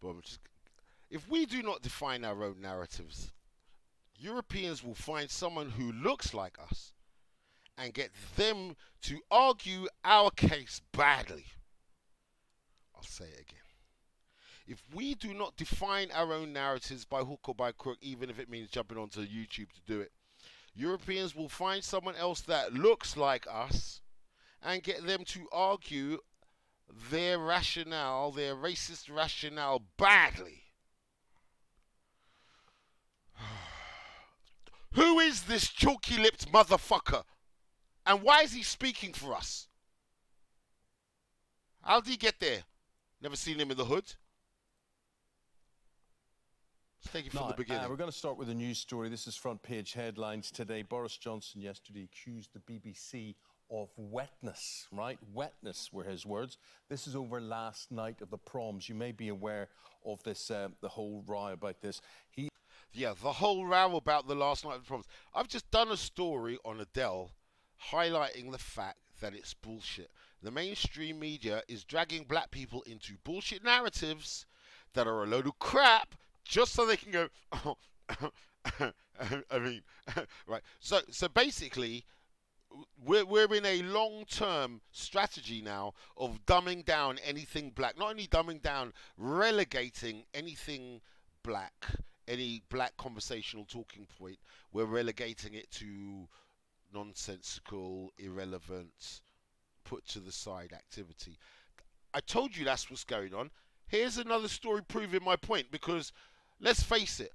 But just, if we do not define our own narratives, Europeans will find someone who looks like us and get them to argue our case badly. I'll say it again. If we do not define our own narratives by hook or by crook, even if it means jumping onto YouTube to do it, Europeans will find someone else that looks like us and get them to argue their rationale, their racist rationale, badly. Who is this chalky lipped motherfucker? And why is he speaking for us? How did he get there? Never seen him in the hood. Let's take it from now, the beginning. Uh, we're going to start with a news story. This is front page headlines today. Boris Johnson yesterday accused the BBC of wetness, right? Wetness were his words. This is over last night of the proms. You may be aware of this, uh, the whole row about this. He yeah, the whole row about the last night of the proms. I've just done a story on Adele highlighting the fact that it's bullshit. The mainstream media is dragging black people into bullshit narratives that are a load of crap just so they can go, oh, I mean, right. So, so basically, we're, we're in a long term strategy now of dumbing down anything black. Not only dumbing down, relegating anything black, any black conversational talking point, we're relegating it to nonsensical, irrelevant, put to the side activity. I told you that's what's going on. Here's another story proving my point because let's face it,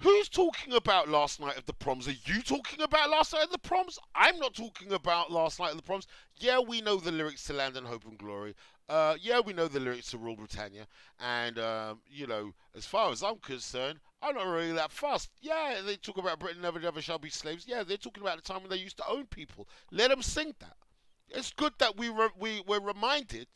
Who's talking about last night of the proms? Are you talking about last night of the proms? I'm not talking about last night of the proms. Yeah, we know the lyrics to Land and Hope and Glory. Uh, yeah, we know the lyrics to Rule Britannia. And, um, you know, as far as I'm concerned, I'm not really that fast. Yeah, they talk about Britain never, never shall be slaves. Yeah, they're talking about the time when they used to own people. Let them sing that. It's good that we, re- we were reminded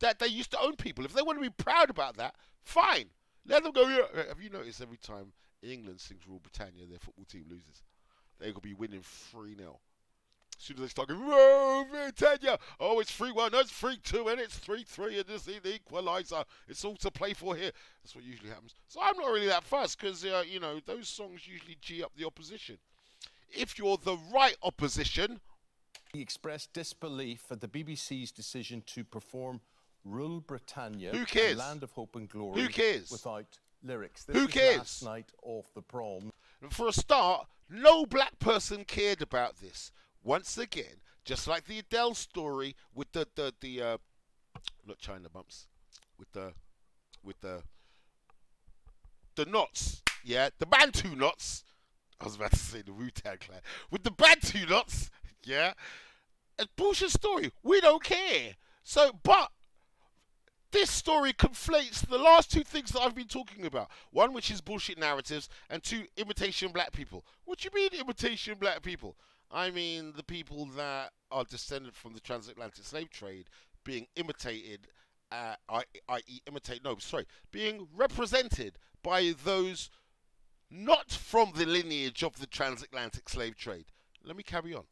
that they used to own people. If they want to be proud about that, fine. Let them go. Have you noticed every time England sings Rule Britannia, their football team loses. They could be winning 3 0. As soon as they start going, Rule Britannia! Oh, it's 3 1, no, it's 3 2, and it's 3 3, and it's the equaliser. It's all to play for here. That's what usually happens. So I'm not really that fussed because, uh, you know, those songs usually G up the opposition. If you're the right opposition. He expressed disbelief at the BBC's decision to perform Rule Britannia, Who cares? Land of Hope and Glory, Who cares? without lyrics. This Who cares? Last night off the prom. For a start, no black person cared about this. Once again, just like the Adele story with the the the uh, not China bumps, with the with the the knots, yeah, the Bantu knots. I was about to say the Wu Tang Clan with the Bantu knots, yeah. A bullshit story. We don't care. So, but this story conflates the last two things that I've been talking about. One, which is bullshit narratives, and two, imitation black people. What do you mean, imitation black people? I mean the people that are descended from the transatlantic slave trade being imitated, uh, i.e., imitate, no, sorry, being represented by those not from the lineage of the transatlantic slave trade. Let me carry on.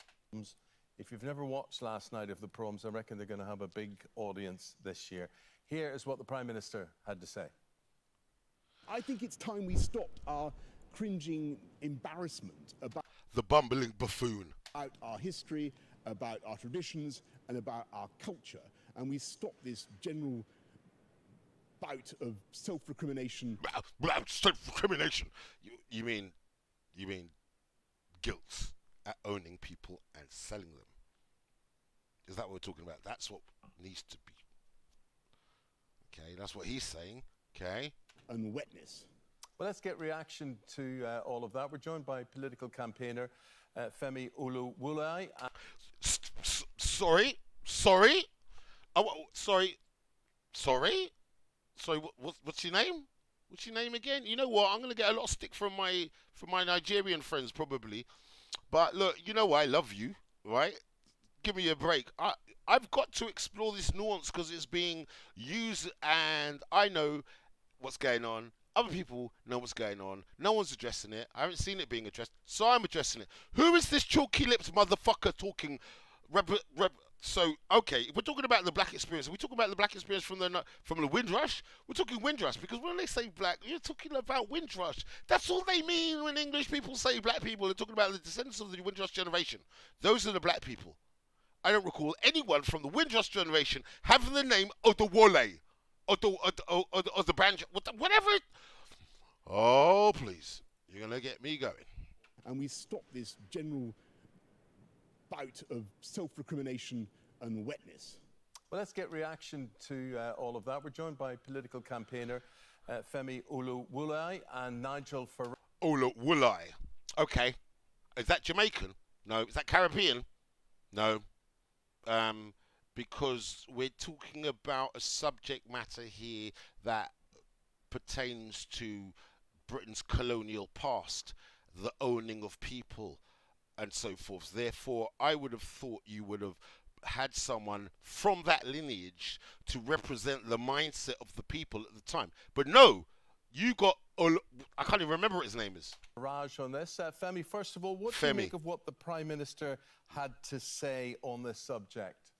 If you've never watched last night of the proms, I reckon they're going to have a big audience this year. Here is what the Prime Minister had to say. I think it's time we stopped our cringing embarrassment about the bumbling buffoon, about our history, about our traditions, and about our culture, and we stop this general bout of self-recrimination. Self-recrimination. You, you mean, you mean, guilt at owning people and selling them? Is that what we're talking about? That's what needs to be Okay, that's what he's saying. Okay. And wetness. Well, let's get reaction to uh, all of that. We're joined by political campaigner uh, Femi Oluwole. Sorry, sorry, oh, sorry, sorry, sorry. What, what's your name? What's your name again? You know what? I'm gonna get a lot of stick from my from my Nigerian friends probably, but look, you know what? I love you, right? Give me a break. I I've got to explore this nuance because it's being used, and I know what's going on. Other people know what's going on. No one's addressing it. I haven't seen it being addressed, so I'm addressing it. Who is this chalky lipped motherfucker talking? So okay, we're talking about the black experience. We're talking about the black experience from the from the Windrush. We're talking Windrush because when they say black, you're talking about Windrush. That's all they mean when English people say black people. They're talking about the descendants of the Windrush generation. Those are the black people. I don't recall anyone from the Windrush generation having the name Odewole, or the or the, or the, or the branch, whatever. It, oh please, you're gonna get me going. And we stop this general bout of self-recrimination and wetness. Well, let's get reaction to uh, all of that. We're joined by political campaigner uh, Femi Olowolai and Nigel Farage. Olowolai. Okay. Is that Jamaican? No. Is that Caribbean? No. Um, because we're talking about a subject matter here that pertains to Britain's colonial past, the owning of people, and so forth. Therefore, I would have thought you would have had someone from that lineage to represent the mindset of the people at the time. But no, you got. I can't even remember what his name is. Raj on this. Uh, Femi, first of all, what Femi. do you make of what the Prime Minister had to say on this subject?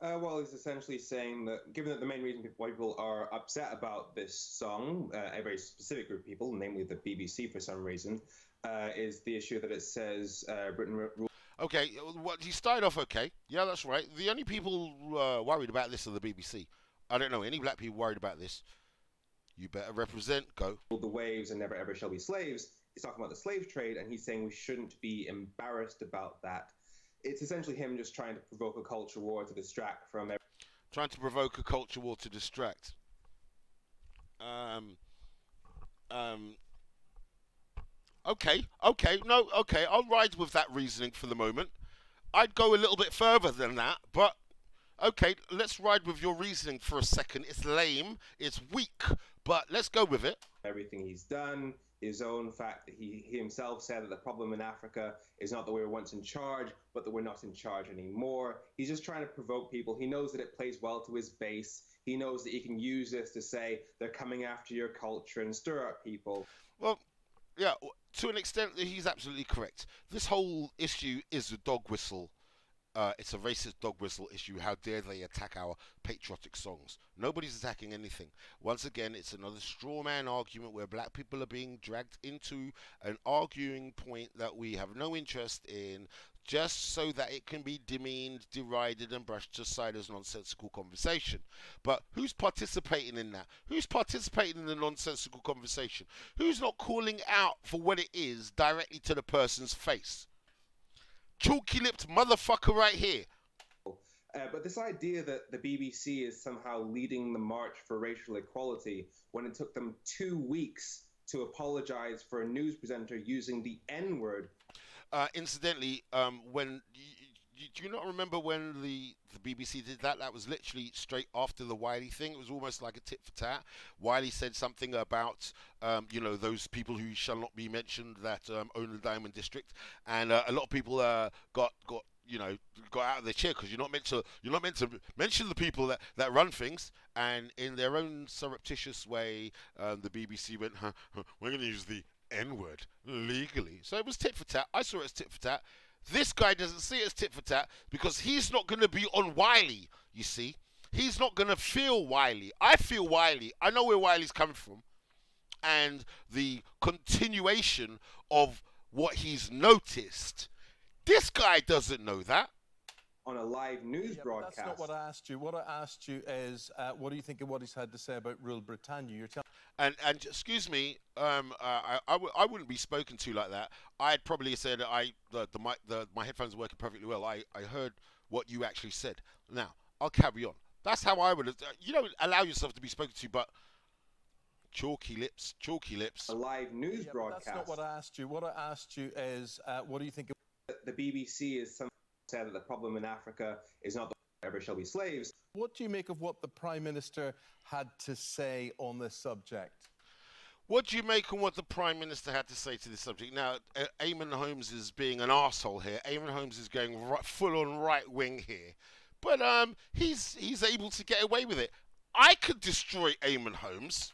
Uh, well, he's essentially saying that given that the main reason why people are upset about this song, uh, a very specific group of people, namely the BBC for some reason, uh, is the issue that it says uh, Britain. Re- okay, well, he started off okay. Yeah, that's right. The only people uh, worried about this are the BBC. I don't know any black people worried about this. You better represent. Go. The waves and never ever shall be slaves. He's talking about the slave trade, and he's saying we shouldn't be embarrassed about that. It's essentially him just trying to provoke a culture war to distract from. Every- trying to provoke a culture war to distract. Um, um, Okay, okay, no, okay, I'll ride with that reasoning for the moment. I'd go a little bit further than that, but okay, let's ride with your reasoning for a second. It's lame, it's weak, but let's go with it. Everything he's done, his own fact that he, he himself said that the problem in Africa is not that we were once in charge, but that we're not in charge anymore. He's just trying to provoke people. He knows that it plays well to his base. He knows that he can use this to say they're coming after your culture and stir up people. Well, yeah, to an extent, he's absolutely correct. This whole issue is a dog whistle. Uh, it's a racist dog whistle issue. How dare they attack our patriotic songs? Nobody's attacking anything. Once again, it's another straw man argument where black people are being dragged into an arguing point that we have no interest in just so that it can be demeaned, derided, and brushed aside as nonsensical conversation. But who's participating in that? Who's participating in the nonsensical conversation? Who's not calling out for what it is directly to the person's face? Chalky lipped motherfucker right here. Uh, but this idea that the BBC is somehow leading the march for racial equality when it took them two weeks to apologize for a news presenter using the N word uh, incidentally, um, when do you not remember when the the BBC did that? That was literally straight after the Wiley thing. It was almost like a tit for tat. Wiley said something about um, you know those people who shall not be mentioned that um, own the Diamond District, and uh, a lot of people uh, got got you know got out of their chair because you're not meant to you're not meant to mention the people that, that run things and in their own surreptitious way um, the BBC went huh, huh, we're going to use the N word legally. So it was tit for tat. I saw it as tit for tat. This guy doesn't see it as tit for tat because he's not going to be on Wiley, you see. He's not going to feel Wiley. I feel Wiley. I know where Wiley's coming from. And the continuation of what he's noticed. This guy doesn't know that on a live news yeah, broadcast. That's not what I asked you. What I asked you is, uh, what do you think of what he's had to say about Rule Britannia? You're telling. And and excuse me, um, uh, I I, w- I wouldn't be spoken to like that. I'd probably said I the the, my, the my headphones are working perfectly well. I I heard what you actually said. Now I'll carry on. That's how I would. You don't allow yourself to be spoken to, but chalky lips, chalky lips. A live news yeah, broadcast. That's not what I asked you. What I asked you is, uh, what do you think? Of- the BBC is some said that the problem in Africa is not that ever shall be slaves. What do you make of what the Prime Minister had to say on this subject? What do you make of what the Prime Minister had to say to this subject? Now, uh, Eamonn Holmes is being an asshole here. Eamonn Holmes is going right, full on right wing here. But um, he's he's able to get away with it. I could destroy Eamonn Holmes.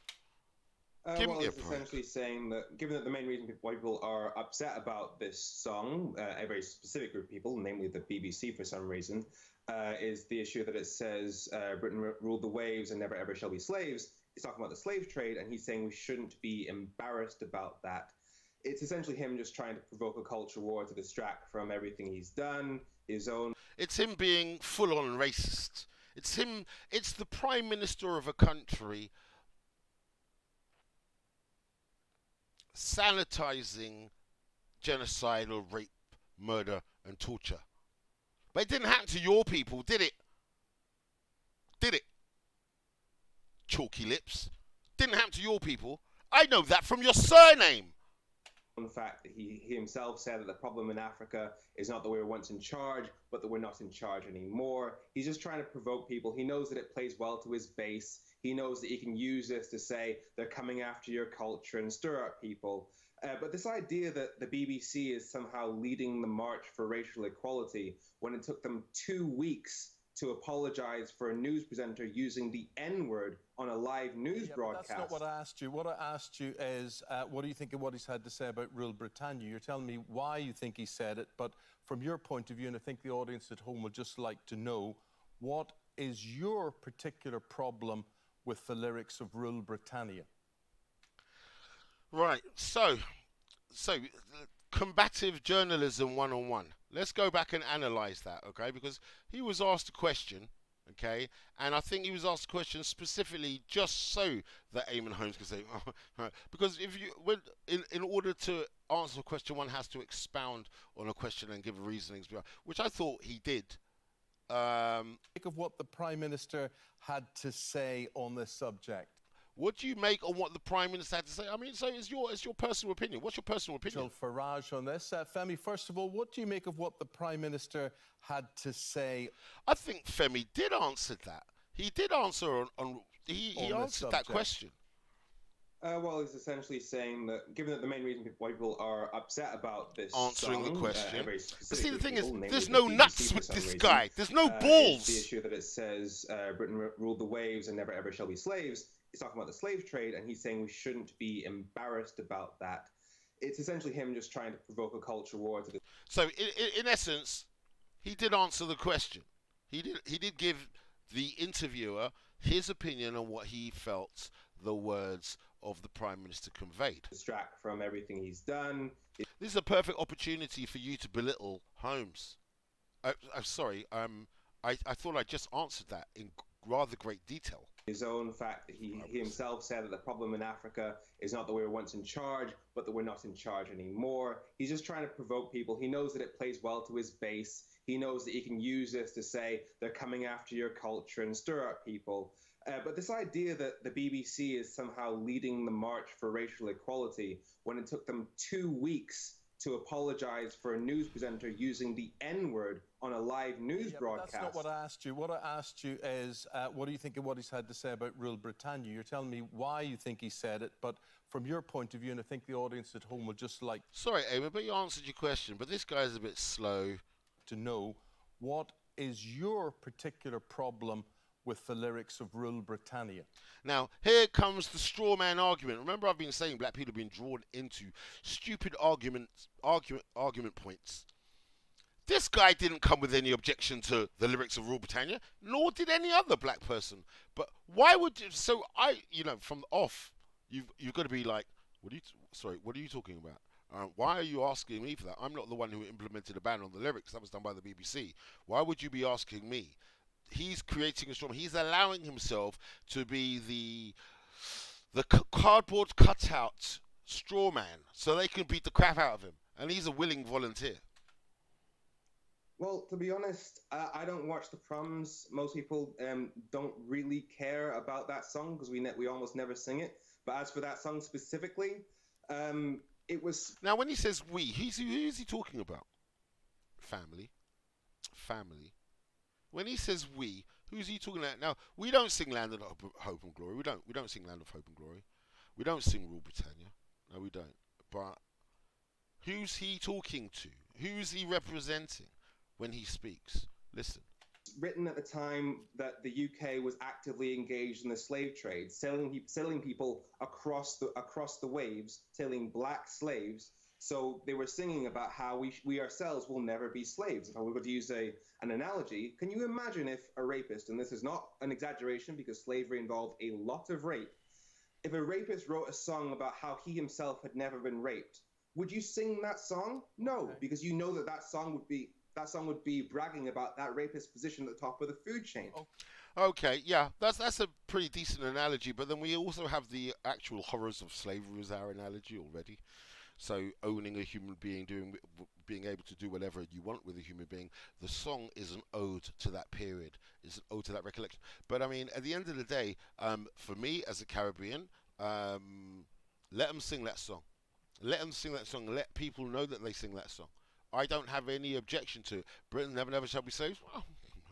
Uh, Give well, me it's essentially saying that given that the main reason why people are upset about this song, uh, a very specific group of people, namely the BBC for some reason, uh, is the issue that it says uh, Britain r- ruled the waves and never ever shall be slaves. He's talking about the slave trade, and he's saying we shouldn't be embarrassed about that. It's essentially him just trying to provoke a culture war to distract from everything he's done, his own It's him being full on racist. It's him. It's the prime minister of a country sanitizing genocidal rape, murder, and torture. But it didn't happen to your people, did it? Did it? Chalky lips. Didn't happen to your people. I know that from your surname. In fact that he, he himself said that the problem in Africa is not that we were once in charge, but that we're not in charge anymore. He's just trying to provoke people. He knows that it plays well to his base. He knows that he can use this to say they're coming after your culture and stir up people. Uh, but this idea that the BBC is somehow leading the march for racial equality when it took them two weeks to apologize for a news presenter using the N word on a live news Yeah, broadcast. that's not what I asked you. What I asked you is, uh, what do you think of what he's had to say about Rule Britannia? You're telling me why you think he said it, but from your point of view, and I think the audience at home would just like to know, what is your particular problem with the lyrics of Rule Britannia? Right. So, so combative journalism one on one. Let's go back and analyze that, okay? Because he was asked a question, okay, and I think he was asked a question specifically just so that Eamonn Holmes could say, oh, because if you, when, in in order to answer a question, one has to expound on a question and give reasonings, which I thought he did. Um, Think of what the Prime Minister had to say on this subject. What do you make on what the Prime Minister had to say? I mean, so it's your it's your personal opinion. What's your personal opinion? Nigel Farage on this. Uh, Femi, first of all, what do you make of what the Prime Minister had to say I think Femi did answer that. He did answer on. on he he On this answered that question. Uh, well, he's essentially saying that given that the main reason why people are upset about this Answering the song, uh, question. a very But see, the thing is, people, namely there's no BBC nuts with this reason, guy. There's no uh, balls. the issue that it says uh, Britain r- ruled the waves and never ever shall be slaves. He's talking about the slave trade, and he's saying we shouldn't be embarrassed about that. It's essentially him just trying to provoke a culture war to So, in, in, in essence, he did answer the question. He did. He did give the interviewer his opinion on what he felt the words of the prime minister conveyed. distract from everything he's done. This is a perfect opportunity for you to belittle Holmes. I, I'm sorry. Um, I, I thought I just answered that in rather great detail. His own fact that he, he himself said that the problem in Africa is not that we were once in charge, but that we're not in charge anymore. He's just trying to provoke people. He knows that it plays well to his base. He knows that he can use this to say they're coming after your culture and stir up people. Uh, but this idea that the BBC is somehow leading the march for racial equality when it took them two weeks to apologize for a news presenter using the N word on a live news Yeah, broadcast. That's not what I asked you. What I asked you is, uh, what do you think of what he's had to say about Rule Britannia? You're telling me why you think he said it, but from your point of view, and I think the audience at home will just like Sorry, Amy, but you answered your question. But this guy's a bit slow. to know, what is your particular problem with the lyrics of Rule Britannia? Now, here comes the straw man argument. Remember, I've been saying black people have been drawn into stupid arguments, argument, argument points. This guy didn't come with any objection to the lyrics of Rule Britannia, nor did any other black person. But why would you? So I, you know, from off, you've you've got to be like, what are you? Sorry, what are you talking about? Uh, why are you asking me for that? I'm not the one who implemented a ban on the lyrics. That was done by the BBC. Why would you be asking me? He's creating a storm. He's allowing himself to be the the cardboard cutout straw man, so they can beat the crap out of him, and he's a willing volunteer. Well, to be honest, uh, I don't watch the proms. Most people um, don't really care about that song because we ne- we almost never sing it. But as for that song specifically, um, it was Now, when he says we, he's, who is he talking about? Family. Family. When he says we, who's he talking about? Now, we don't sing Land of Hope Hope and Glory. We don't. We don't sing Land of Hope and Glory. We don't sing Rule Britannia. No, we don't. But who's he talking to? Who's he representing when he speaks? Listen. was written at the time that the UK was actively engaged in the slave trade, selling selling people across the across the waves, selling black slaves. So they were singing about how we we ourselves will never be slaves. If I were to use a an analogy, can you imagine if a rapist, and this is not an exaggeration because slavery involved a lot of rape, if a rapist wrote a song about how he himself had never been raped, would you sing that song? No, okay. because you know that that song would be that song would be bragging about that rapist position at the top of the food chain. Okay, yeah, that's that's a pretty decent analogy. But then we also have the actual horrors of slavery as our analogy already. So owning a human being, doing being able to do whatever you want with a human being. The song is an ode to that period. It's an ode to that recollection. But I mean, at the end of the day, um, for me as a Caribbean, um, let them sing that song. Let them sing that song. Let people know that they sing that song. I don't have any objection to it. Britain never, never shall be slaves. Well,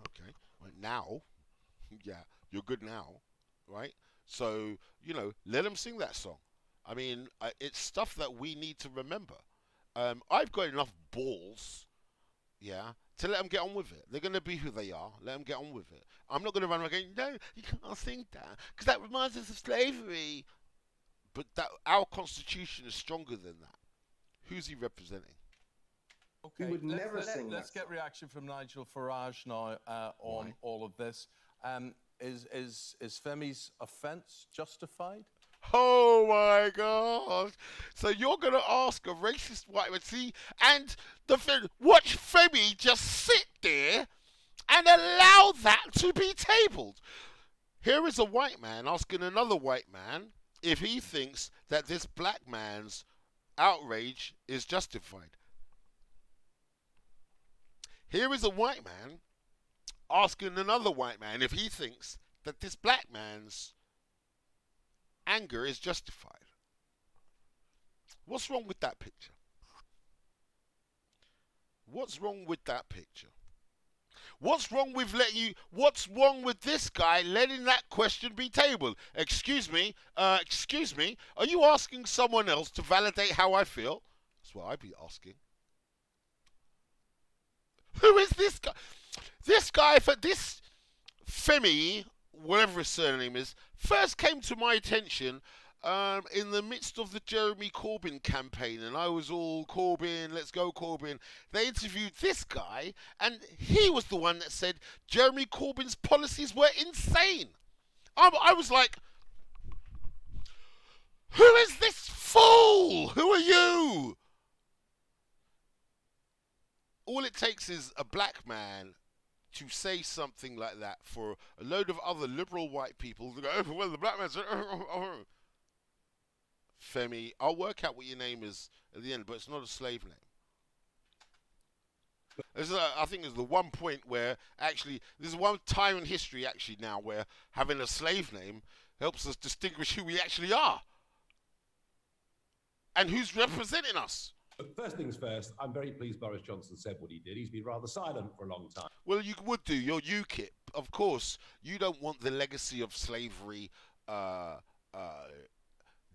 okay. Right, now, yeah, you're good now, right? So, you know, let them sing that song. I mean, uh, it's stuff that we need to remember. Um, I've got enough balls, yeah, to let them get on with it. They're going to be who they are. Let them get on with it. I'm not going to run around going, no, you can't sing that because that reminds us of slavery. But that our constitution is stronger than that. Who's he representing? Okay, he would let's, never let's, sing Let's get reaction from Nigel Farage now uh, on Why? all of this. Um, is is is Femi's offence justified? Oh my God! So you're gonna ask a racist white man, see, and the thing, watch Femi just sit there and allow that to be tabled. Here is a white man asking another white man if he thinks that this black man's outrage is justified. Here is a white man asking another white man if he thinks that this black man's anger is justified. What's wrong with that picture? What's wrong with that picture? What's wrong with letting you? What's wrong with this guy letting that question be tabled? Excuse me, uh, excuse me. Are you asking someone else to validate how I feel? That's what I'd be asking. Who is this guy? This guy for this Femi, whatever his surname is, first came to my attention um, in the midst of the Jeremy Corbyn campaign, and I was all Corbyn, let's go Corbyn. They interviewed this guy, and he was the one that said Jeremy Corbyn's policies were insane. I, I was like, who is this fool? Who are you? all it takes is a black man to say something like that for a load of other liberal white people to go, oh, well, the black man's. Oh, oh, oh. Femi, I'll work out what your name is at the end, but it's not a slave name. This is I think is the one point where actually there's one time in history actually now where having a slave name helps us distinguish who we actually are and who's representing us. First things first, I'm very pleased Boris Johnson said what he did. He's been rather silent for a long time. Well, you would do. You're UKIP. Of course, you don't want the legacy of slavery uh, uh,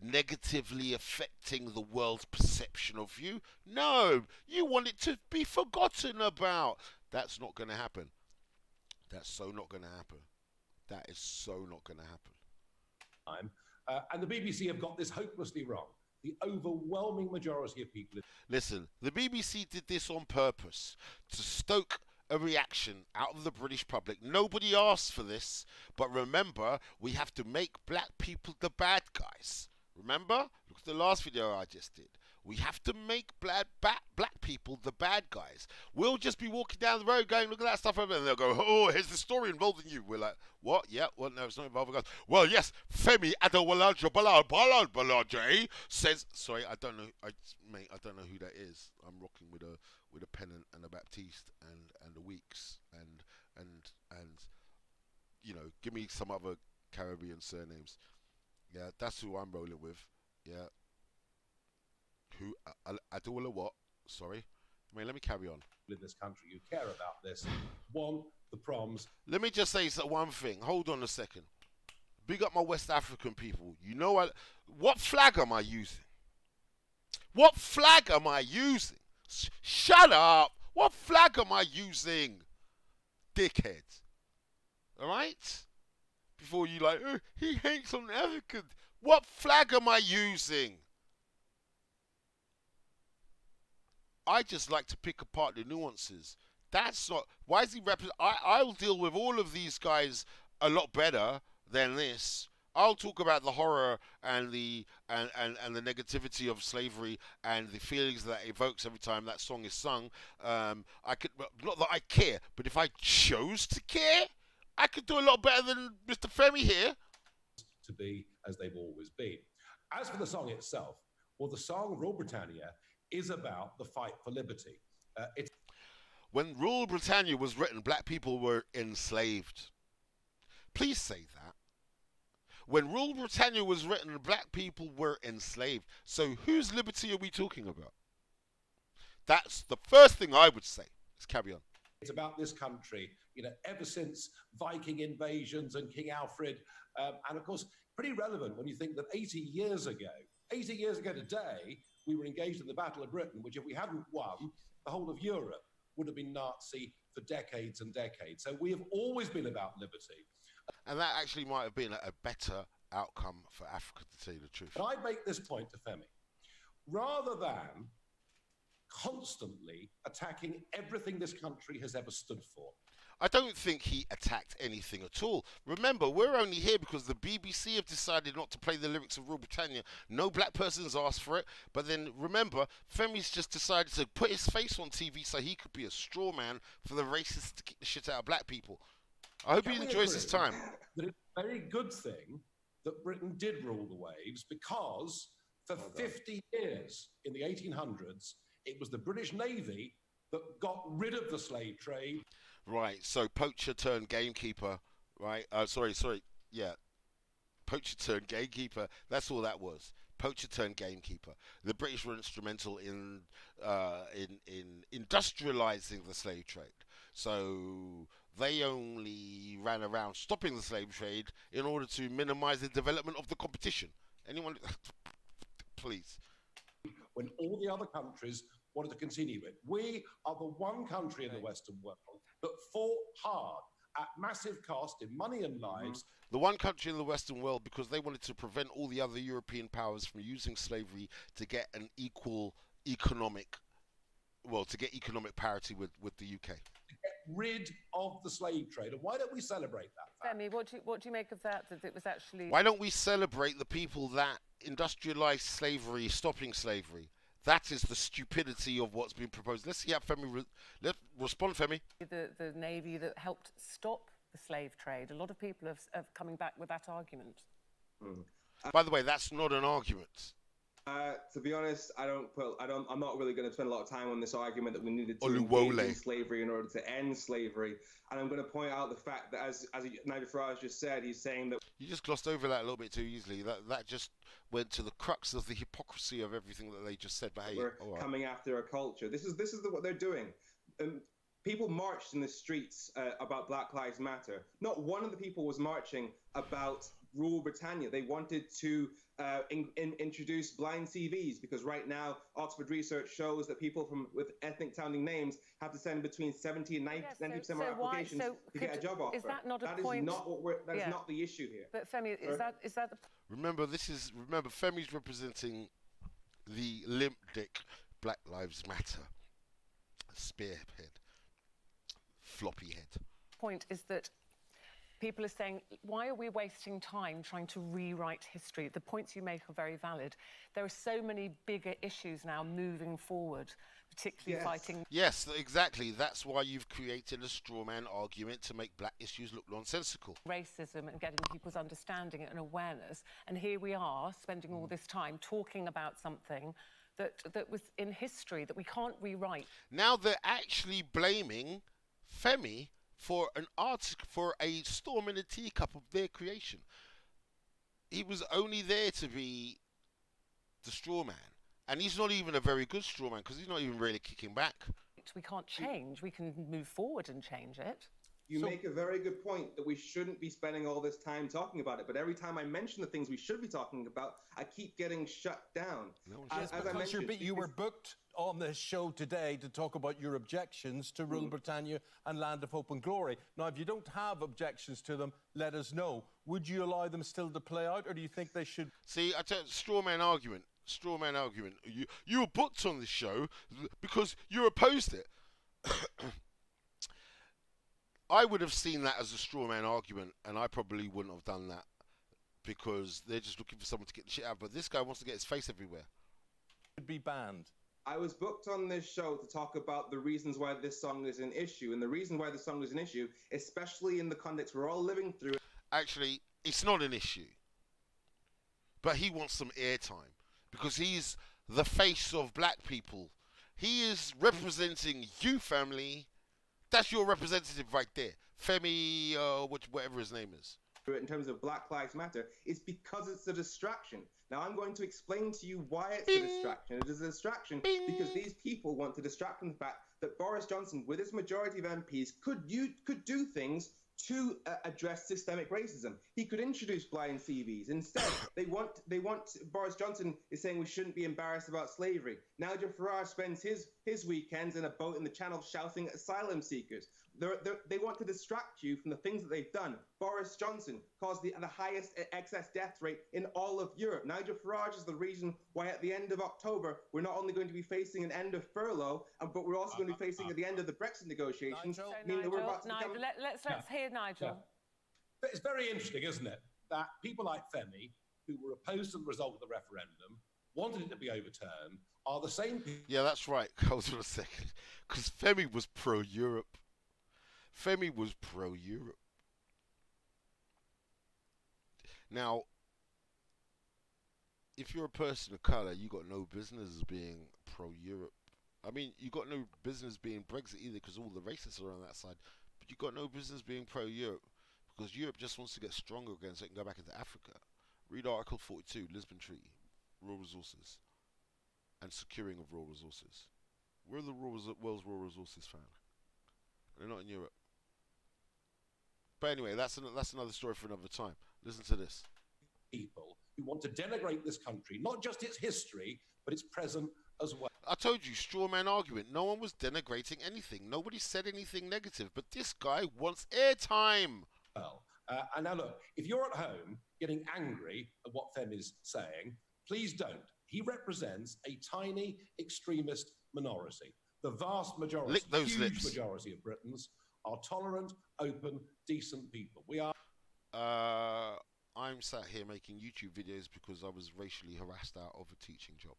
negatively affecting the world's perception of you. No, you want it to be forgotten about. That's not going to happen. That's so not going to happen. That is so not going to happen. Uh, and the BBC have got this hopelessly wrong the overwhelming majority of people. Listen, the BBC did this on purpose to stoke a reaction out of the British public. Nobody asked for this, but remember, we have to make black people the bad guys. Remember? Look at the last video I just did. We have to make black, black people the bad guys. We'll just be walking down the road going, look at that stuff over there. And they'll go, oh, here's the story involving you. We're like, what? Yeah, well, no, it's not involving us. Well, yes, Femi Adewalaja eh? says, sorry, I don't know, I, mate, I don't know who that is. I'm rocking with a with a Pennant and a Baptiste and and a Weeks and and and you know, give me some other Caribbean surnames. Yeah, that's who I'm rolling with. Yeah, who Adola what? Sorry. I mean, let me carry on. In this country, you care about this. One, the proms. Let me just say one thing. Hold on a second. Big up my West African people. You know what? What flag am I using? What flag am I using? Shut up. What flag am I using? dickhead. All right? Before you like, oh, he hates on Africans. What flag am I using? I just like to pick apart the nuances. That's not. Why is he represent? I I'll deal with all of these guys a lot better than this. I'll talk about the horror and the and, and, and the negativity of slavery and the feelings that evokes every time that song is sung. Um, I could not that I care, but if I chose to care, I could do a lot better than Mr. Femi here. To be as they've always been. As for the song itself, well, the song Rule Britannia is about the fight for liberty. Uh, it's when Rule Britannia was written, black people were enslaved. Please say that. When Rule Britannia was written, black people were enslaved. So whose liberty are we talking about? That's the first thing I would say. Let's carry on. It's about this country, you know, ever since Viking invasions and King Alfred. Um, and of course, pretty relevant when you think that 80 years ago, 80 years ago today, we were engaged in the Battle of Britain, which if we hadn't won, the whole of Europe would have been Nazi for decades and decades. So we have always been about liberty. And that actually might have been a better outcome for Africa, to tell you the truth. But I make this point to Femi. Rather than constantly attacking everything this country has ever stood for, I don't think he attacked anything at all. Remember, we're only here because the BBC have decided not to play the lyrics of Rule Britannia. No black person's asked for it. But then remember, Femi's just decided to put his face on TV so he could be a straw man for the racists to kick the shit out of black people. I hope Can he we enjoys his time. That it's a very good thing that Britain did rule the waves because for 50 years in the 1800s, it was the British Navy that got rid of the slave trade. Right, so poacher turned gamekeeper, right? Uh, sorry, sorry, yeah. Poacher turned gamekeeper. That's all that was. Poacher turned gamekeeper. The British were instrumental in uh, in in industrializing the slave trade. So they only ran around stopping the slave trade in order to minimize the development of the competition. Anyone, please. when all the other countries wanted to continue it. We are the one country in the Western world that fought hard at massive cost in money and mm-hmm. lives The one country in the Western world because they wanted to prevent all the other European powers from using slavery to get an equal economic, well, to get economic parity with, with the UK. get rid of the slave trade. And why don't we celebrate that? fact? Femi, what do you, what do you make of that? That it was actually Why don't we celebrate the people that industrialized slavery, stopping slavery? That is the stupidity of what's been proposed. Let's see how Femi re- let respond, Femi. the, the navy that helped stop the slave trade. A lot of people have, have coming back with that argument. Hmm. By the way, that's not an argument. Uh, to be honest, I don't put. I don't. I'm not really going to spend a lot of time on this argument that we needed to end slavery in order to end slavery. And I'm going to point out the fact that, as as Nigel Farage just said, he's saying that You just glossed over that a little bit too easily. That that just went to the crux of the hypocrisy of everything that they just said. But hey, we're right. coming after a culture. This is this is the, what they're doing. Um, people marched in the streets uh, about Black Lives Matter. Not one of the people was marching about Rule Britannia. They wanted to uh, in, in, introduce blind CVs because right now Oxford research shows that people from with ethnic sounding names have to send between 70 and 90 Yeah, so- percent so of why- applications so to get a job offer. is that not a That is point- not what we're. That is Yeah. not the issue here. But Femi, is Right. that is that the Remember, this is remember Femi's representing the limp dick Black Lives Matter spearhead, floppy head. point? Is that people are saying, why are we wasting time trying to rewrite history? The points you make are very valid. There are so many bigger issues now moving forward, particularly Yes. fighting Yes, exactly. That's why you've created a straw man argument to make black issues look nonsensical. racism and getting people's understanding and awareness. And here we are spending all mm. this time talking about something that, that was in history that we can't rewrite. Now they're actually blaming Femi for an article for a storm in a teacup of their creation. He was only there to be the straw man, and he's not even a very good straw man because he's not even really kicking back. We can't change. We can move forward and change it. You So- make a very good point that we shouldn't be spending all this time talking about it. But every time I mention the things we should be talking about, I keep getting shut down. No one As- should. as I Because you're, you were booked on this show today to talk about your objections to Mm. Rule Britannia and Land of Hope and Glory. Now, if you don't have objections to them, let us know. Would you allow them still to play out, or do you think they should See, I tell straw man argument. Straw man argument. You you were booked on this show because you opposed it. I would have seen that as a straw man argument, and I probably wouldn't have done that because they're just looking for someone to get the shit out. But this guy wants to get his face everywhere. Should be banned? I was booked on this show to talk about the reasons why this song is an issue. And the reason why this song is an issue, especially in the context we're all living through, Actually, it's not an issue, but he wants some airtime because he's the face of black people. He is representing you, family. That's your representative right there, Femi, uh, which, whatever his name is. in terms of Black Lives Matter is because it's a distraction. Now, I'm going to explain to you why it's a distraction. It is a distraction because these people want to distract from the fact that Boris Johnson, with his majority of MPs, could you could do things to uh, address systemic racism. He could introduce blind CVs. Instead, they want they want Boris Johnson is saying we shouldn't be embarrassed about slavery. Nigel Farage spends his his weekends in a boat in the Channel shouting at asylum seekers. They're, they're, they want to distract you from the things that they've done. Boris Johnson caused the, the highest excess death rate in all of Europe. Nigel Farage is the reason why at the end of October we're not only going to be facing an end of furlough, uh, but we're also going to be facing at the end of the Brexit negotiations, Nigel? So, meaning we're Nigel, about to Nigel become let, let's let's hear Nigel. But it's very interesting, isn't it, that people like Femi, who were opposed to the result of the referendum, wanted it to be overturned, are the same people Yeah, that's right. Hold on a second. Because Femi was pro Europe. Femi was pro Europe. Now, if you're a person of colour, you got no business being pro Europe. I mean, you got no business being Brexit either because all the racists are on that side. But you got no business being pro Europe because Europe just wants to get stronger again so it can go back into Africa. Read Article 42, Lisbon Treaty, raw resources, and securing of raw resources. Where are the raw world's raw resources found? They're not in Europe. But anyway, that's an, that's another story for another time. Listen to this. people who want to denigrate this country, not just its history, but its present as well. I told you, straw man argument. No one was denigrating anything. Nobody said anything negative. But this guy wants airtime. well. Uh, and now, look, if you're at home getting angry at what Fem is saying, please don't. He represents a tiny extremist minority. The vast majority, Lick those huge lips. majority of Britons are tolerant, open, decent people. We are Uh, I'm sat here making YouTube videos because I was racially harassed out of a teaching job.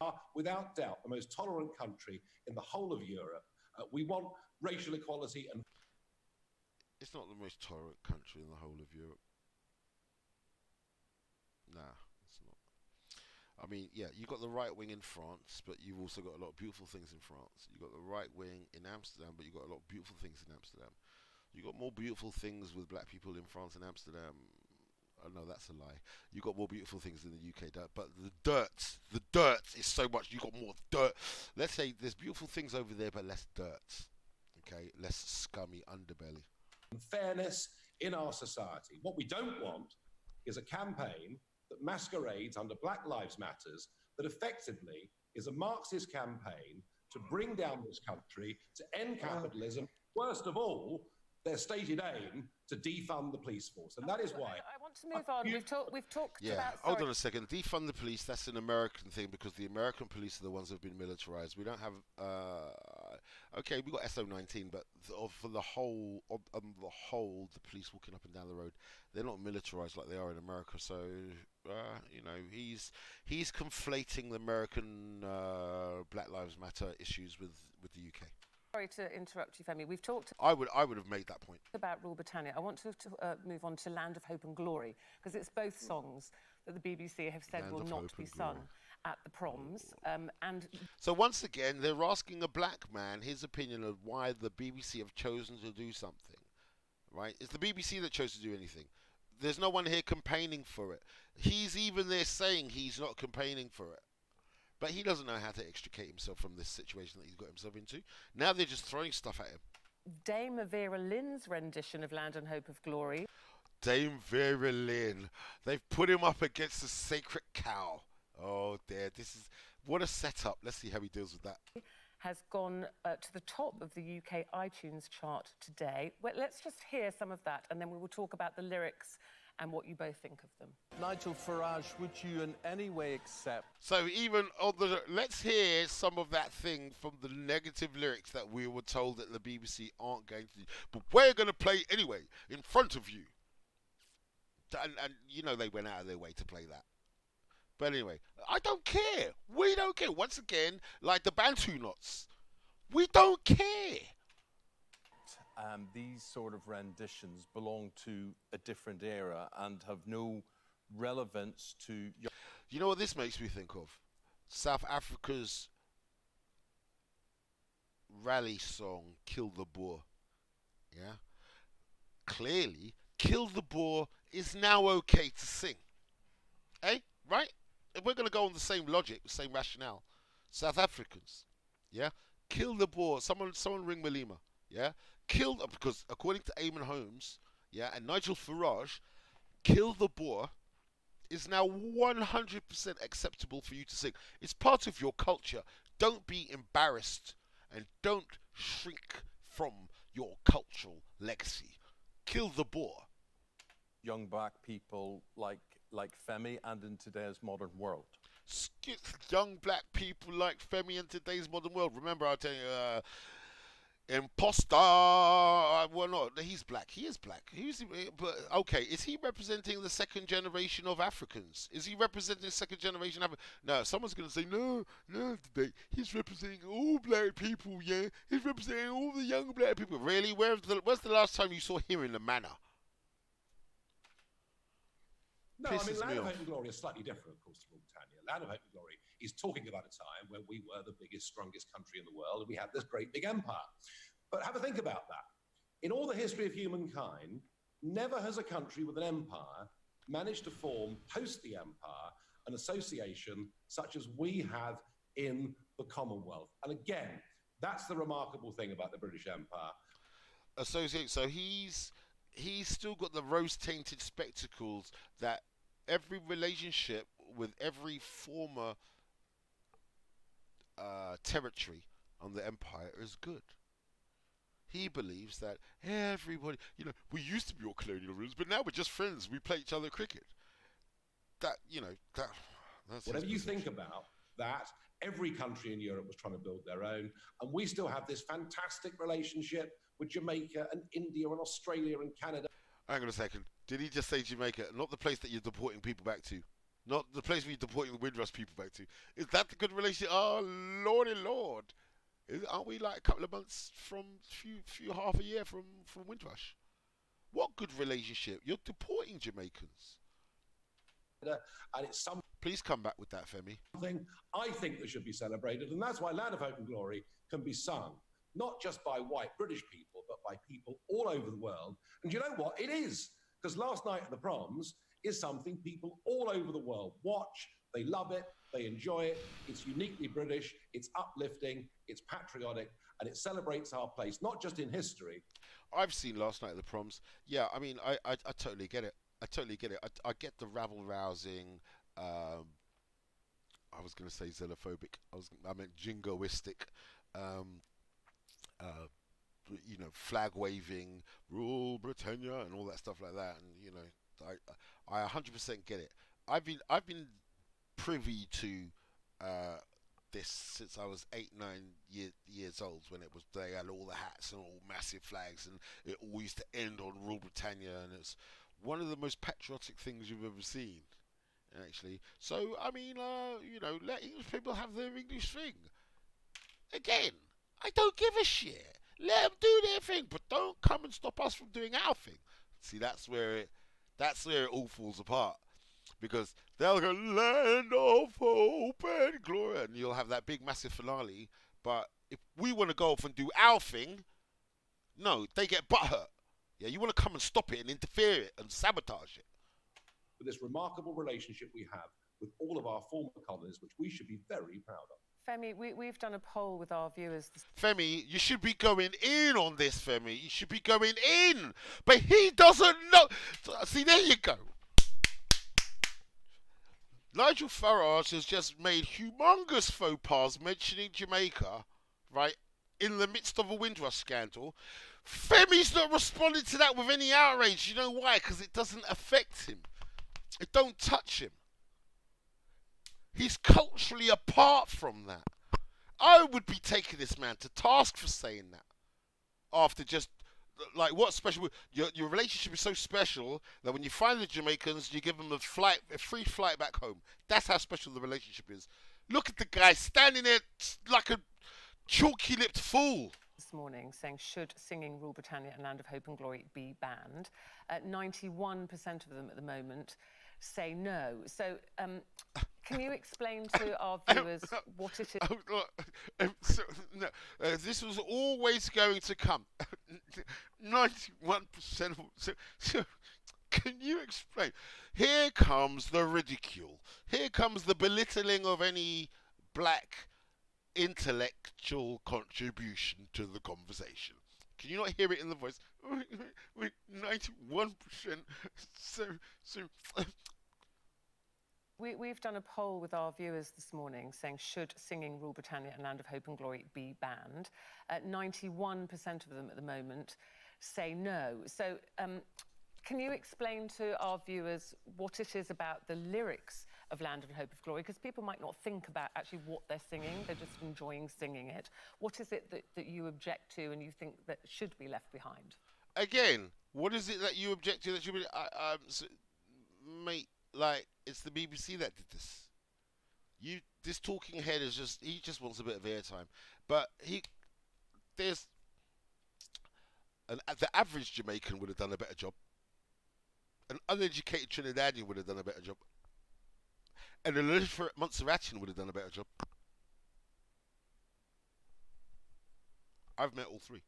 are, without doubt, the most tolerant country in the whole of Europe. Uh, we want racial equality and It's not the most tolerant country in the whole of Europe. Nah, it's not. I mean, yeah, you've got the right wing in France, but you've also got a lot of beautiful things in France. You've got the right wing in Amsterdam, but you've got a lot of beautiful things in Amsterdam. You got more beautiful things with black people in France and Amsterdam. Oh no, that's a lie. You got more beautiful things in the UK, but the dirt, the dirt is so much. You got more dirt. Let's say there's beautiful things over there, but less dirt. Okay, less scummy underbelly. fairness in our society. What we don't want is a campaign that masquerades under Black Lives Matters that effectively is a Marxist campaign to bring down this country, to end capitalism. Worst of all, their stated aim to defund the police force. And that is why. I, I want to move on. We've talked. We've talked Yeah, about. hold on a second. Defund the police, that's an American thing because the American police are the ones that have been militarized. We don't have. Uh, okay, we got SO 19, but for the whole, of, um, the whole, the police walking up and down the road, they're not militarized like they are in America. So, uh, you know, he's he's conflating the American uh, Black Lives Matter issues with, with the UK. Sorry to interrupt you, Femi. We've talked I would I would have made that point. about Rule Britannia. I want to, to uh, move on to Land of Hope and Glory because it's both songs that the BBC have said Land will not be sung Glory. at the proms. Um, and So once again, they're asking a black man his opinion of why the BBC have chosen to do something. Right? It's the BBC that chose to do anything. There's no one here campaigning for it. He's even there saying he's not campaigning for it. But he doesn't know how to extricate himself from this situation that he's got himself into. Now they're just throwing stuff at him. Dame Vera Lynn's rendition of Land and Hope of Glory. Dame Vera Lynn. They've put him up against the sacred cow. Oh dear, this is what a setup. Let's see how he deals with that. Has gone uh, to the top of the UK iTunes chart today. Well, let's just hear some of that and then we will talk about the lyrics and what you both think of them. Nigel Farage, would you in any way accept? So even on the let's hear some of that thing from the negative lyrics that we were told that the BBC aren't going to do, but we're going to play anyway in front of you. And, and you know they went out of their way to play that. But anyway, I don't care. We don't care. Once again, like the Bantu knots, we don't care. Um, these sort of renditions belong to a different era and have no relevance to. You know what this makes me think of? South Africa's rally song, Kill the Boer. Yeah? Clearly, Kill the Boer is now okay to sing. Eh? Right? If we're going to go on the same logic, the same rationale. South Africans. Yeah? Kill the Boer. Someone, someone ring Malema. Yeah? killed because according to Eamonn Holmes, yeah, and Nigel Farage, Kill the Boer is now 100% acceptable for you to sing. It's part of your culture. Don't be embarrassed and don't shrink from your cultural legacy. Kill the Boer. Young black people like like Femi and in today's modern world. Young black people like Femi in today's modern world. Remember, I'll tell you, uh, Imposter. Well, no, he's black. He is black. He's but okay. Is he representing the second generation of Africans? Is he representing the second generation? Af- no, someone's gonna say no, no. Today he's representing all black people. Yeah, he's representing all the young black people. Really? Where's the Where's the last time you saw him in the manor? No, I mean, Land of Hope and Glory is slightly different, of course, to Britannia. Land of Hope and Glory is talking about a time when we were the biggest, strongest country in the world and we had this great big empire. But have a think about that. In all the history of humankind, never has a country with an empire managed to form, post the empire, an association such as we have in the Commonwealth. And again, that's the remarkable thing about the British Empire. Associate. So he's he's still got the rose-tainted spectacles that every relationship with every former uh, territory on the empire is good. He believes that everybody, you know, we used to be all colonial rulers, but now we're just friends. We play each other cricket. That, you know, that. Whatever you think about that, every country in Europe was trying to build their own, and we still have this fantastic relationship with Jamaica and India and Australia and Canada. Hang on a second. Did he just say Jamaica? Not the place that you're deporting people back to. Not the place you're deporting the Windrush people back to. Is that the good relationship? Oh, lordy lord. Is, aren't we like a couple of months from few few half a year from from Windrush? What good relationship? You're deporting Jamaicans. Uh, and it's some. Please come back with that, Femi. Something I think that should be celebrated, and that's why Land of Hope and Glory can be sung not just by white British people, but by people all over the world. And you know what? It is because last night at the proms is something people all over the world watch. They love it. They enjoy it. It's uniquely British. It's uplifting. It's patriotic. And it celebrates our place, not just in history. I've seen last night at the proms. Yeah, I mean, I, I, I totally get it. I totally get it. I, I get the rabble rousing. Um, I was going to say xenophobic. I was I meant jingoistic. Um, uh, you know, flag waving, rule Britannia, and all that stuff like that. And you know, I I 100% get it. I've been I've been privy to uh, this since I was eight nine year, years old when it was they had all the hats and all massive flags, and it all used to end on rule Britannia, and it's one of the most patriotic things you've ever seen. Actually, so I mean, uh, you know, let English people have their English thing. Again, I don't give a shit. Let them do their thing, but don't come and stop us from doing our thing. See, that's where it, that's where it all falls apart, because they'll go land of hope and glory, and you'll have that big, massive finale. But if we want to go off and do our thing, no, they get butthurt. Yeah, you want to come and stop it and interfere it and sabotage it. With this remarkable relationship we have with all of our former colonies, which we should be very proud of. Femi, we, we've done a poll with our viewers. Femi, you should be going in on this, Femi. You should be going in. But he doesn't know. See, there you go. Nigel Farage has just made humongous faux pas mentioning Jamaica, right, in the midst of a Windrush scandal. Femi's not responding to that with any outrage. You know why? Because it doesn't affect him. It don't touch him. He's culturally apart from that. I would be taking this man to task for saying that. After just like what special your your relationship is so special that when you find the Jamaicans, you give them a flight, a free flight back home. That's how special the relationship is. Look at the guy standing there like a chalky-lipped fool. This morning, saying should singing "Rule Britannia" and "Land of Hope and Glory" be banned? Uh, Ninety-one percent of them at the moment say no. So. Um, can you explain to our viewers what it is? Oh, so, no, uh, this was always going to come. 91% so, so, can you explain? Here comes the ridicule. Here comes the belittling of any black intellectual contribution to the conversation. Can you not hear it in the voice? 91% so so we, we've done a poll with our viewers this morning saying should singing Rule Britannia and Land of Hope and Glory be banned? Uh, 91% of them at the moment say no. So um, can you explain to our viewers what it is about the lyrics of Land of Hope of Glory? Because people might not think about actually what they're singing, they're just enjoying singing it. What is it that, that you object to and you think that should be left behind? Again, what is it that you object to that should be... Uh, um, so, mate, like it's the BBC that did this. You this talking head is just he just wants a bit of airtime, but he there's an the average Jamaican would have done a better job. An uneducated Trinidadian would have done a better job. And an illiterate Montserratian would have done a better job. I've met all three.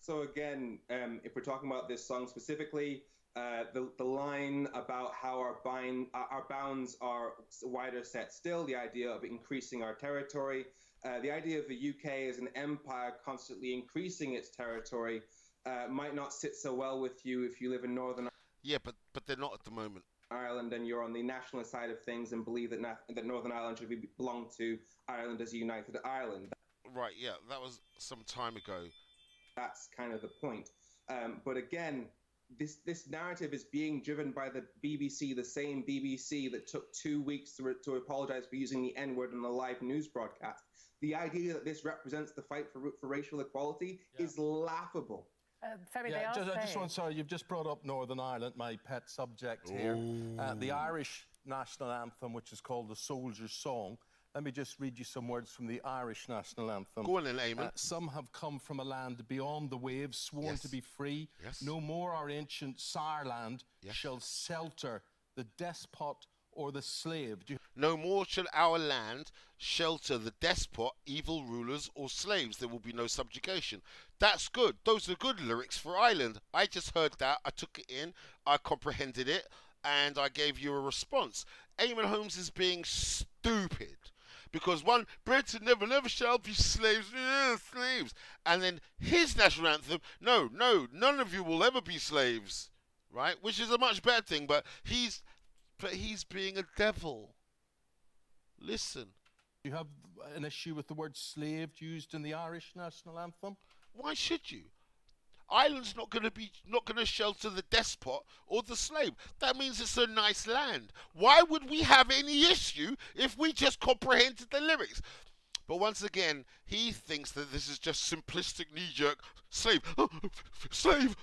So again, um, if we're talking about this song specifically, uh, the, the line about how our, bind, our bounds are wider set still, the idea of increasing our territory, uh, the idea of the UK as an empire constantly increasing its territory uh, might not sit so well with you if you live in Northern Yeah, but, but they're not at the moment. Ireland and you're on the nationalist side of things and believe that, that Northern Ireland should be, belong to Ireland as a united Ireland. Right, yeah, that was some time ago. That's kind of the point. Um, but again, this this narrative is being driven by the BBC, the same BBC that took two weeks to, to apologize for using the N word in a live news broadcast. The idea that this represents the fight for for racial equality yeah. is laughable. Uh, Ferry, yeah, just, I just want sorry, you've just brought up Northern Ireland, my pet subject here. Uh, the Irish national anthem, which is called the Soldier's Song, let me just read you some words from the Irish national anthem. Go on then, Eamonn. Uh, some have come from a land beyond the waves, sworn yes. to be free. Yes. No more our ancient sire land yes. shall shelter the despot or the slave. You... No more shall our land shelter the despot, evil rulers, or slaves. There will be no subjugation. That's good. Those are good lyrics for Ireland. I just heard that. I took it in. I comprehended it. And I gave you a response. Eamonn Holmes is being stupid because one, Britain never, never shall be slaves, slaves. And then his national anthem, no, no, none of you will ever be slaves, right? Which is a much better thing, but he's, but he's being a devil. Listen. You have an issue with the word slave used in the Irish national anthem? Why should you? Ireland's not going to be not going to shelter the despot or the slave. That means it's a nice land. Why would we have any issue if we just comprehended the lyrics? But once again, he thinks that this is just simplistic knee-jerk slave, slave,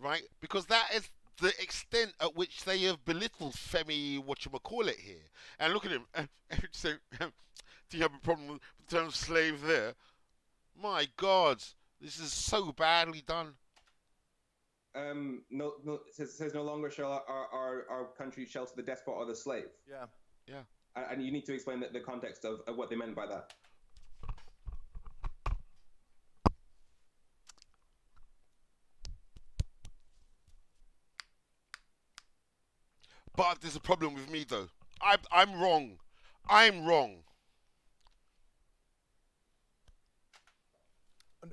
right? Because that is the extent at which they have belittled Femi, what you call it here. And look at him. do you have a problem with the term slave there? My God. This is so badly done. Um, no, no, it says, says no longer shall our, our, our country shelter the despot or the slave. Yeah, yeah. And, and you need to explain the, the context of, of what they meant by that. But there's a problem with me though. I, I'm wrong. I'm wrong.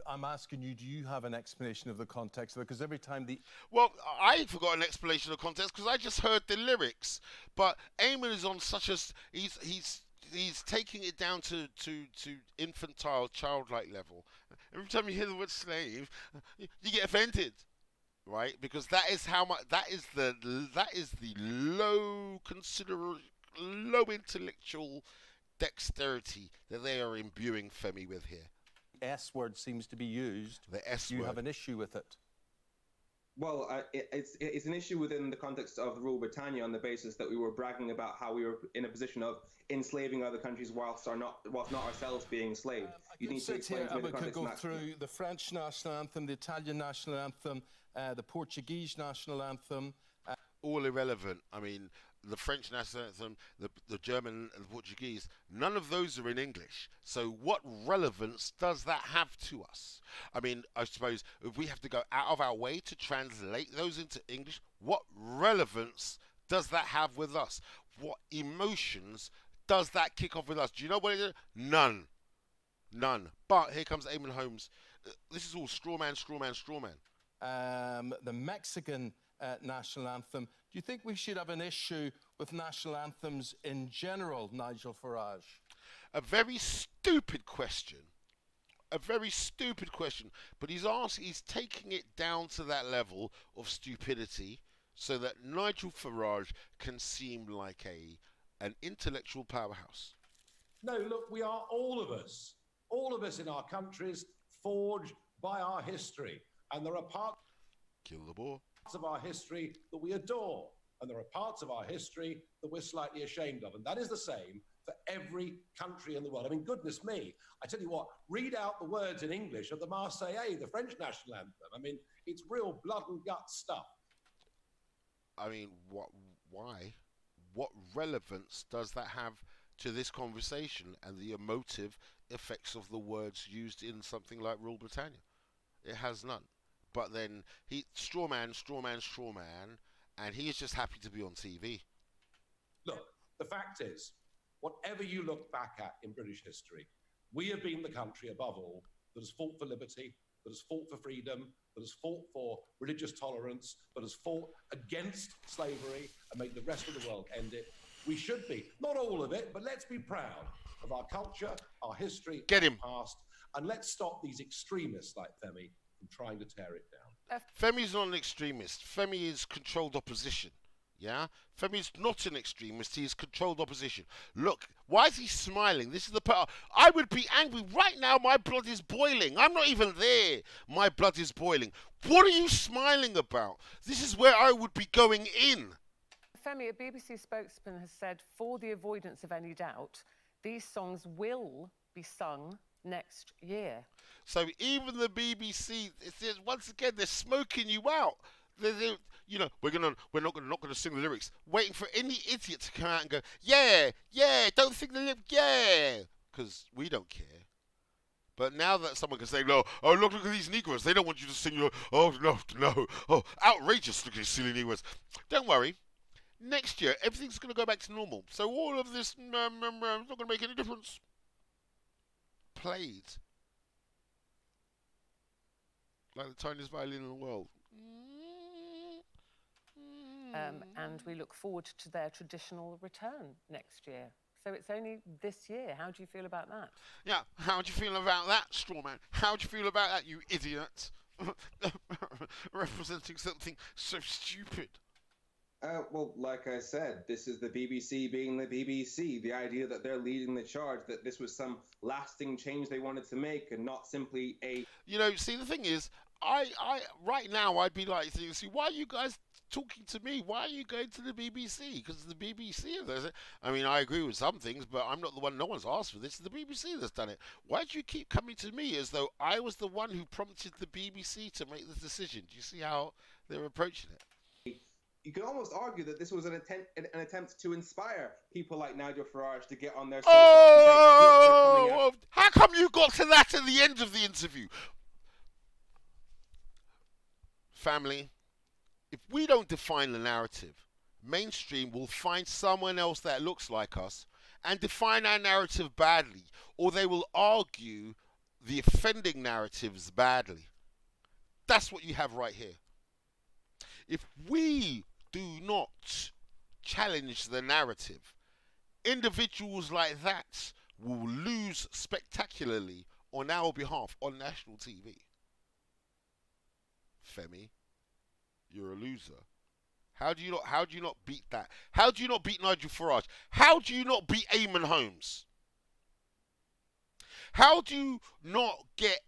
I'm asking you, do you have an explanation of the context? Because every time the Well, I forgot an explanation of context because I just heard the lyrics. But Eamonn is on such a. he's he's he's taking it down to to to infantile, childlike level. Every time you hear the word slave, you you get offended, right? Because that is how much that is the that is the low consider low intellectual dexterity that they are imbuing Femi with here. S word seems to be used, The S you word. have an issue with it. Well, uh, it, it's it's an issue within the context of the rule Britannia on the basis that we were bragging about how we were in a position of enslaving other countries whilst are not whilst not ourselves being enslaved. you could need to sit explain here to me and the we could go of through the French national anthem, the Italian national anthem, uh, the Portuguese national anthem. Uh, all irrelevant. I mean, the French national anthem, the, the German and the Portuguese, none of those are in English. So, what relevance does that have to us? I mean, I suppose if we have to go out of our way to translate those into English, what relevance does that have with us? What emotions does that kick off with us? Do you know what it is? None. None. But here comes Eamonn Holmes. Uh, This is all straw man, straw man, straw man. um, the Mexican uh, national anthem. Do you think we should have an issue with national anthems in general, Nigel Farage? a very stupid question. A very stupid question. But he's asked he's taking it down to that level of stupidity so that Nigel Farage can seem like a an intellectual powerhouse. No, look, we are all of us, all of us in our countries forged by our history. And there are parts Kill the Boer. Of our history that we adore. And there are parts of our history that we're slightly ashamed of. And that is the same for every country in the world. I mean, goodness me, I tell you what, read out the words in English of the Marseillaise, the French national anthem. I mean, it's real blood and guts stuff. I mean, what? Why? What relevance does that have to this conversation and the emotive effects of the words used in something like Rule Britannia? It has none. But then he straw man, straw man, straw man, and he is just happy to be on TV. Look, the fact is, whatever you look back at in British history, we have been the country above all that has fought for liberty, that has fought for freedom, that has fought for religious tolerance, that has fought against slavery and made the rest of the world end it. We should be, not all of it, but let's be proud of our culture, our history, Get our past, and let's stop these extremists like Femi from trying to tear it down. Femi's not an extremist. Femi is controlled opposition. Yeah? Femi's not an extremist. He is controlled opposition. Look, why is he smiling? This is the part. I would be angry. Right now, my blood is boiling. I'm not even there. My blood is boiling. What are you smiling about? This is where I would be going in. Femi, a BBC spokesman has said, for the avoidance of any doubt, these songs will be sung next year. So even the BBC, it's- once again, they're smoking you out. They're, they're- you know, we're gonna, we're not gonna, not gonna sing the lyrics. Waiting for any idiot to come out and go, yeah, yeah, don't sing the lyrics, yeah, because we don't care. But now that someone can say, no, oh look, look at these Negroes, they don't want you to sing your, oh no, no, oh outrageous, look at these silly Negroes. Don't worry. Next year, everything's going to go back to normal. So all of this, mm, mm, mm, it's not going to make any difference. Played like the tiniest violin in the world. Um, and we look forward to their traditional return next year. So it's only this year. How do you feel about that? Yeah, how do you feel about that, Strawman? How do you feel about that, you idiot? Representing something so stupid. Uh, well, like I said, this is the BBC being the BBC. The idea that they're leading the charge, that this was some lasting change they wanted to make, and not simply a You know, see, the thing is, I, I, right now, I'd be like, see, why are you guys talking to me? Why are you going to the BBC? Because the BBC. I mean, I agree with some things, but I'm not the one. No one's asked for this. The BBC that's done it. Why do you keep coming to me as though I was the one who prompted the BBC to make this decision? Do you see how they're approaching it? You can almost argue that this was an attempt an, an attempt to inspire people like Nigel Farage to get on their soapbox and say, "Look, they're coming out." Oh, oh, oh, how come you got to that at the end of the interview? Family, if we don't define the narrative, mainstream will find someone else that looks like us and define our narrative badly, or they will argue the offending narratives badly. That's what you have right here. If we do not challenge the narrative, individuals like that will lose spectacularly on our behalf on national TV. Femi, you're a loser. How do you not how do you not beat that? How do you not beat Nigel Farage? How do you not beat Eamonn Holmes? How do you not get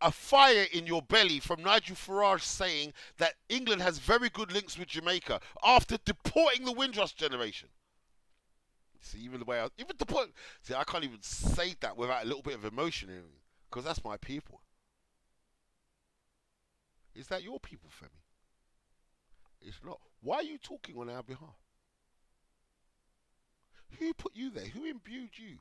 a fire in your belly from Nigel Farage saying that England has very good links with Jamaica after deporting the Windrush generation? See, even the way I even deport. See, I can't even say that without a little bit of emotion in me because that's my people. Is that your people, Femi? It's not. Why are you talking on our behalf? Who put you there? Who imbued you?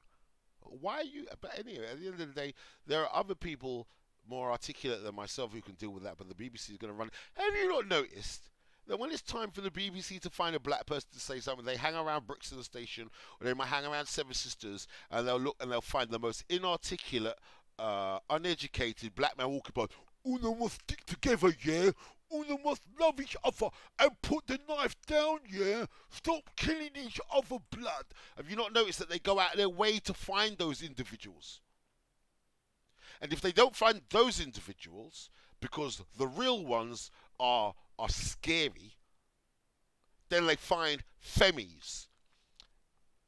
Why are you? But anyway, at the end of the day, there are other people more articulate than myself who can deal with that. But the BBC is going to run. Have you not noticed that when it's time for the BBC to find a black person to say something, they hang around Brixton Station or they might hang around Seven Sisters and they'll look and they'll find the most inarticulate, uh, uneducated black man walking by. Una must stick together, yeah. Una must love each other and put the knife down, yeah. Stop killing each other, blood. Have you not noticed that they go out their way to find those individuals? And if they don't find those individuals, because the real ones are are scary, then they find Femis.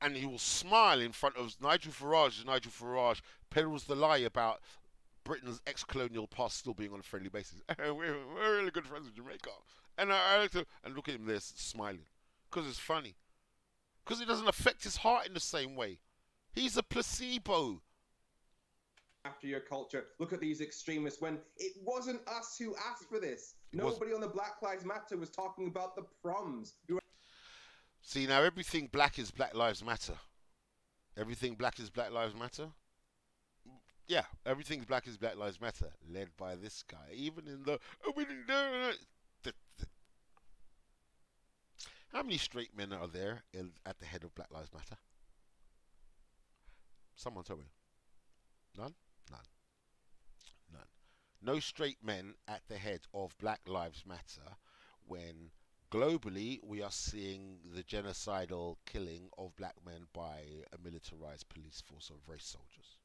And he will smile in front of Nigel Farage Nigel Farage peddles the lie about Britain's ex-colonial past still being on a friendly basis. we're, we're really good friends with Jamaica. And I, I like to, and look at him there smiling. Because it's funny. Because it doesn't affect his heart in the same way. He's a placebo after your culture. Look at these extremists when it wasn't us who asked for this. Nobody on the Black Lives Matter was talking about the proms. See, now everything black is Black Lives Matter. Everything black is Black Lives Matter. Yeah, everything black is Black Lives Matter, led by this guy. Even in the, how many straight men are there in, at the head of Black Lives Matter? Someone tell me. None. No straight men at the head of Black Lives Matter when globally we are seeing the genocidal killing of black men by a militarized police force of race soldiers.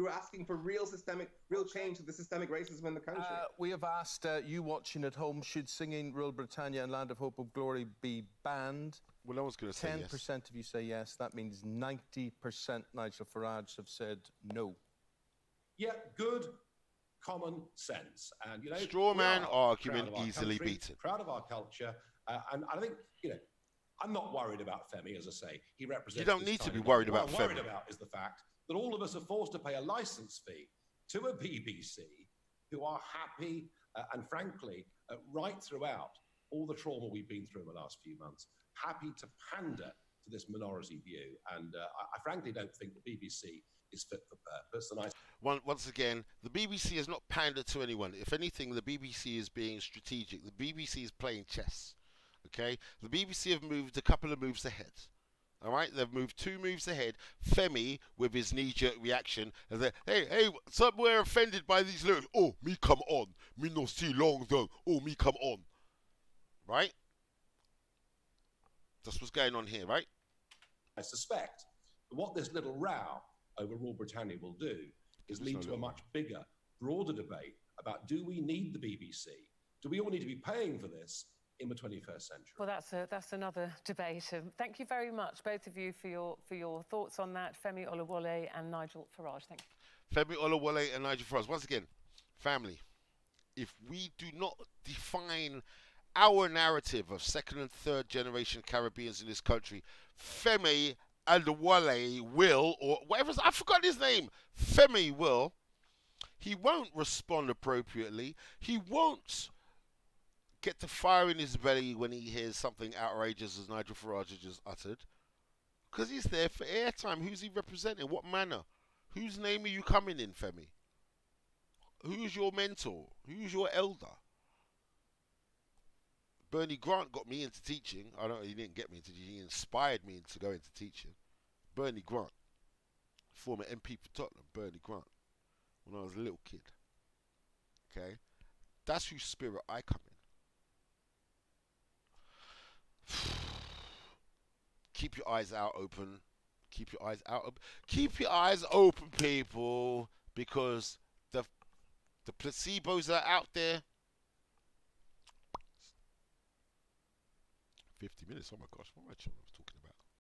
We're asking for real systemic, real change to the systemic racism in the country. Uh, we have asked uh, you watching at home, should singing Rule Britannia and Land of Hope of Glory be banned? Well, no one's going to say yes. 10% of you say yes. That means 90% Nigel Farage have said no. Yeah, good common sense. And, you know, straw man argument easily country, beaten. Proud of our culture. Uh, and I think, you know, I'm not worried about Femi, as I say. He represents. You don't need to be worried about what Femi. I'm worried about is the fact that all of us are forced to pay a license fee to a BBC who are happy uh, and, frankly, uh, right throughout all the trauma we've been through in the last few months, happy to pander to this minority view. And uh, I, I, frankly don't think the BBC is fit for purpose. And I... Once again, the BBC has not pandered to anyone. If anything, the BBC is being strategic. The BBC is playing chess. Okay, the BBC have moved a couple of moves ahead. All right, they've moved two moves ahead. Femi, with his knee-jerk reaction, and then, hey, hey, somewhere offended by these lyrics. Oh, me come on, me no see long though. Oh, me come on. Right? That's what's going on here, right? I suspect what this little row over Rule Britannia will do is lead to a much bigger, broader debate about do we need the BBC? Do we all need to be paying for this? In the 21st century. Well, that's a, that's another debate. Um, thank you very much, both of you, for your for your thoughts on that. Femi Oluwole and Nigel Farage. Thank you. Femi Oluwole and Nigel Farage. Once again, family. If we do not define our narrative of second and third generation Caribbeans in this country, Femi Adewale will, or whatever, I forgot his name, Femi will, he won't respond appropriately. He won't get the fire in his belly when he hears something outrageous as Nigel Farage just uttered. Because he's there for airtime. Who's he representing? What manner? Whose name are you coming in, Femi? Who's your mentor? Who's your elder? Bernie Grant got me into teaching. I don't. He didn't get me into teaching. He inspired me to go into teaching. Bernie Grant. former MP for Tottenham, Bernie Grant, when I was a little kid. Okay, that's whose spirit I come in. Keep your eyes out open. Keep your eyes out. Keep your eyes open, people, because the the placebos are out there. 50 minutes. Oh my gosh, what am I doing?